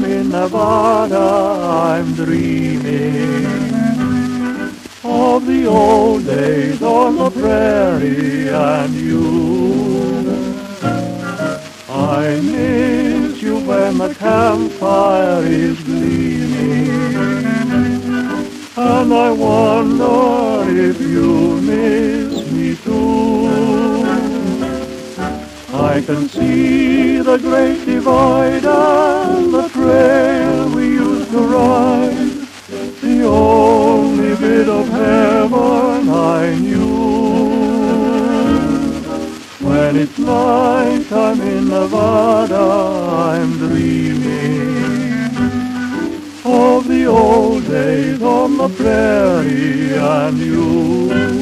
Nevada, I'm dreaming of the old days on the prairie and you. I miss you when the campfire is gleaming, and I wonder if you miss me too. I can see the great divide trail we used to ride, the only bit of heaven I knew. When it's night time in Nevada, I'm dreaming of the old days on the prairie and you.